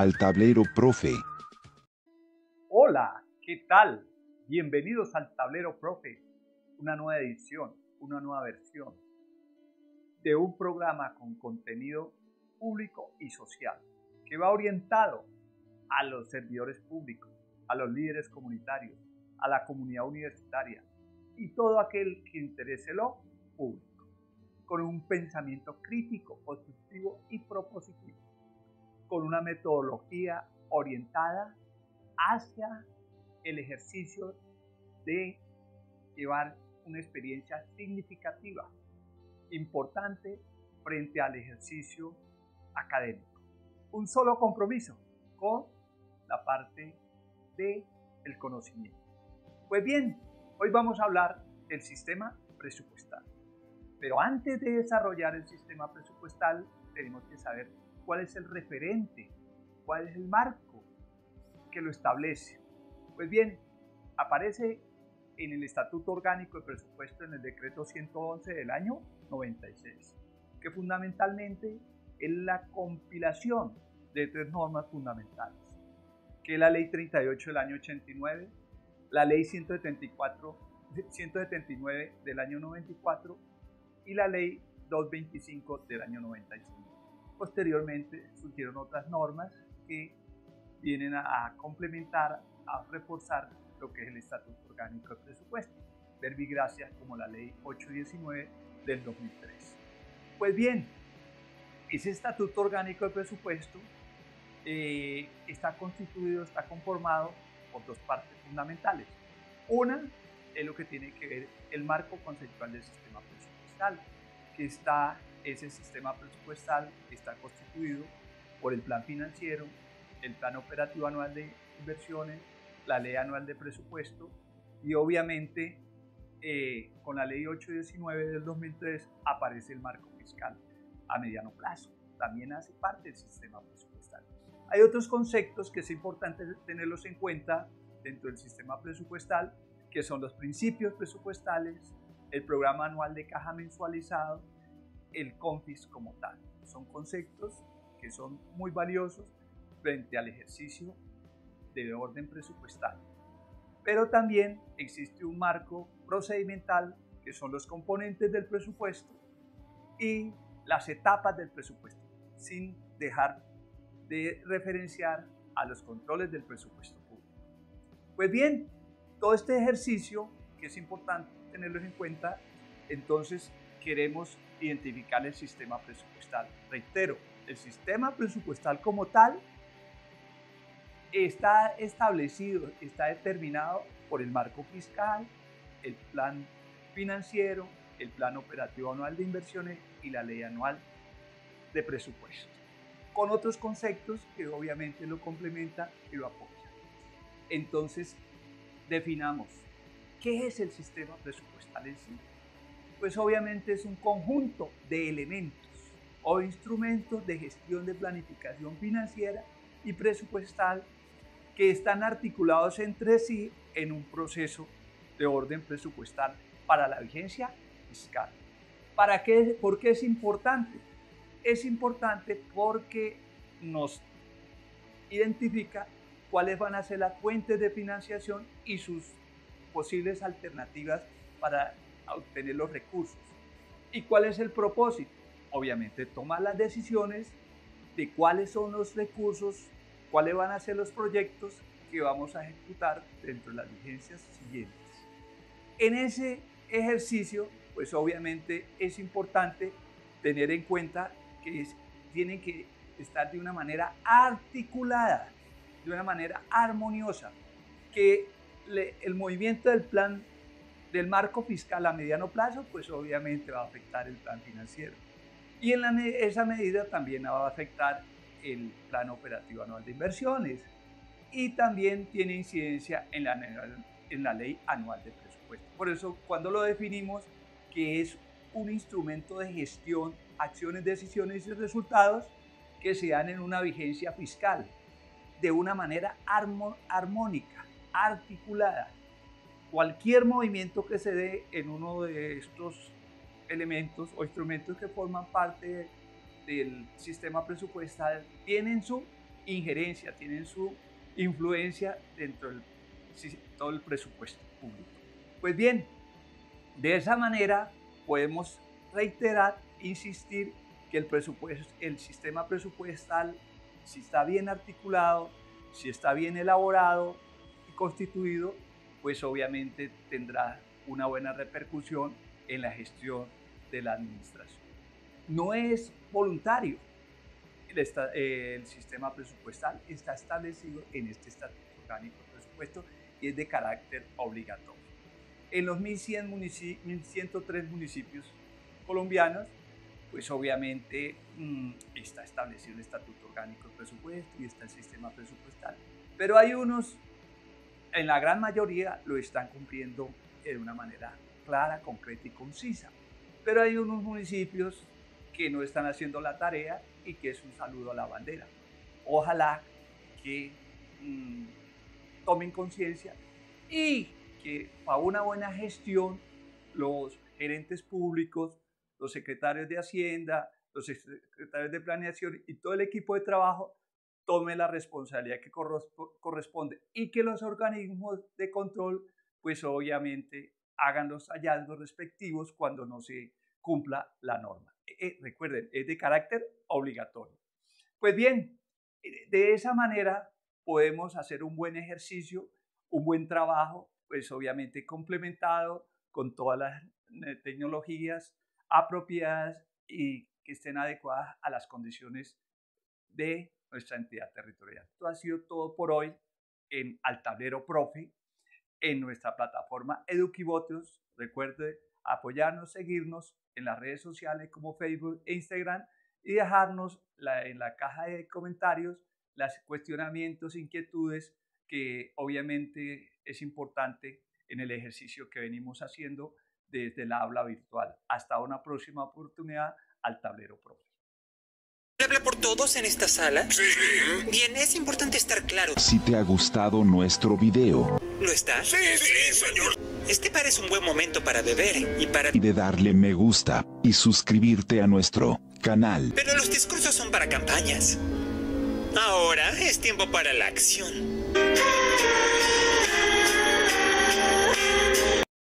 al tablero profe. Hola, ¿qué tal? Bienvenidos al tablero profe, una nueva edición, una nueva versión de un programa con contenido público y social que va orientado a los servidores públicos, a los líderes comunitarios, a la comunidad universitaria y todo aquel que interese lo público, con un pensamiento crítico, constructivo y propositivo con una metodología orientada hacia el ejercicio de llevar una experiencia significativa, importante frente al ejercicio académico. Un solo compromiso con la parte el conocimiento. Pues bien, hoy vamos a hablar del sistema presupuestal. Pero antes de desarrollar el sistema presupuestal, tenemos que saber cuál es el referente, cuál es el marco que lo establece. Pues bien, aparece en el Estatuto Orgánico de Presupuesto en el Decreto 111 del año 96, que fundamentalmente es la compilación de tres normas fundamentales, que es la Ley 38 del año 89, la Ley 174, 179 del año 94 y la Ley 225 del año 95. Posteriormente surgieron otras normas que vienen a, complementar, a reforzar lo que es el Estatuto Orgánico de Presupuesto, verbigracias como la Ley 819 del 2003. Pues bien, ese Estatuto Orgánico de Presupuesto eh, está constituido, está conformado por dos partes fundamentales. Una es lo que tiene que ver el marco conceptual del sistema presupuestal, que está ese sistema presupuestal está constituido por el plan financiero, el plan operativo anual de inversiones, la ley anual de presupuesto y obviamente eh, con la ley 819 del 2003 aparece el marco fiscal a mediano plazo. También hace parte del sistema presupuestal. Hay otros conceptos que es importante tenerlos en cuenta dentro del sistema presupuestal, que son los principios presupuestales, el programa anual de caja mensualizado, el CONFIS como tal. Son conceptos que son muy valiosos frente al ejercicio de orden presupuestal. Pero también existe un marco procedimental que son los componentes del presupuesto y las etapas del presupuesto, sin dejar de referenciar a los controles del presupuesto público. Pues bien, todo este ejercicio, que es importante tenerlo en cuenta, entonces queremos identificar el sistema presupuestal. Reitero, el sistema presupuestal como tal está establecido, está determinado por el marco fiscal, el plan financiero, el plan operativo anual de inversiones y la ley anual de presupuesto, con otros conceptos que obviamente lo complementa y lo apoya. Entonces, definamos qué es el sistema presupuestal en sí pues obviamente es un conjunto de elementos o instrumentos de gestión de planificación financiera y presupuestal que están articulados entre sí en un proceso de orden presupuestal para la vigencia fiscal. ¿Para qué? ¿Por qué es importante? Es importante porque nos identifica cuáles van a ser las fuentes de financiación y sus posibles alternativas para obtener los recursos. ¿Y cuál es el propósito? Obviamente tomar las decisiones de cuáles son los recursos, cuáles van a ser los proyectos que vamos a ejecutar dentro de las vigencias siguientes. En ese ejercicio, pues obviamente es importante tener en cuenta que tienen que estar de una manera articulada, de una manera armoniosa, que el movimiento del plan del marco fiscal a mediano plazo, pues obviamente va a afectar el plan financiero. Y en esa medida también va a afectar el plan operativo anual de inversiones y también tiene incidencia en la, en la ley anual de presupuesto. Por eso cuando lo definimos que es un instrumento de gestión, acciones, decisiones y resultados que se dan en una vigencia fiscal de una manera armónica, articulada, cualquier movimiento que se dé en uno de estos elementos o instrumentos que forman parte del sistema presupuestal tienen su injerencia, tienen su influencia dentro de todo el presupuesto público. Pues bien, de esa manera podemos reiterar, insistir que el, presupuesto, el sistema presupuestal, si está bien articulado, si está bien elaborado y constituido, pues obviamente tendrá una buena repercusión en la gestión de la administración. No es voluntario. El, sistema presupuestal está establecido en este Estatuto Orgánico de Presupuesto y es de carácter obligatorio. En los 1.103 municipios colombianos, pues obviamente mm, está establecido el Estatuto Orgánico de Presupuesto y está el sistema presupuestal. Pero hay unos, en la gran mayoría, lo están cumpliendo de una manera clara, concreta y concisa. Pero hay unos municipios que no están haciendo la tarea y que es un saludo a la bandera. Ojalá que mm, tomen conciencia y que para una buena gestión los gerentes públicos, los secretarios de Hacienda, los secretarios de Planeación y todo el equipo de trabajo tome la responsabilidad que corresponde y que los organismos de control pues obviamente hagan los hallazgos respectivos cuando no se cumpla la norma. Eh, eh, recuerden, es de carácter obligatorio. Pues bien, eh, de esa manera podemos hacer un buen ejercicio, un buen trabajo, pues obviamente complementado con todas las tecnologías apropiadas y que estén adecuadas a las condiciones de nuestra entidad territorial. Esto ha sido todo por hoy en Altablero Profe en nuestra plataforma Eduquivotos. Recuerde apoyarnos, seguirnos en las redes sociales como Facebook e Instagram y dejarnos en la caja de comentarios los cuestionamientos, inquietudes que obviamente es importante en el ejercicio que venimos haciendo desde la aula virtual. Hasta una próxima oportunidad al tablero profe. ¿Habla por todos en esta sala? Sí. Bien, es importante estar claro. Si te ha gustado nuestro video. ¿Lo está? Sí, sí, señor. Este parece un buen momento para beber y para... Y de darle me gusta y suscribirte a nuestro canal. Pero los discursos son para campañas. Ahora es tiempo para la acción.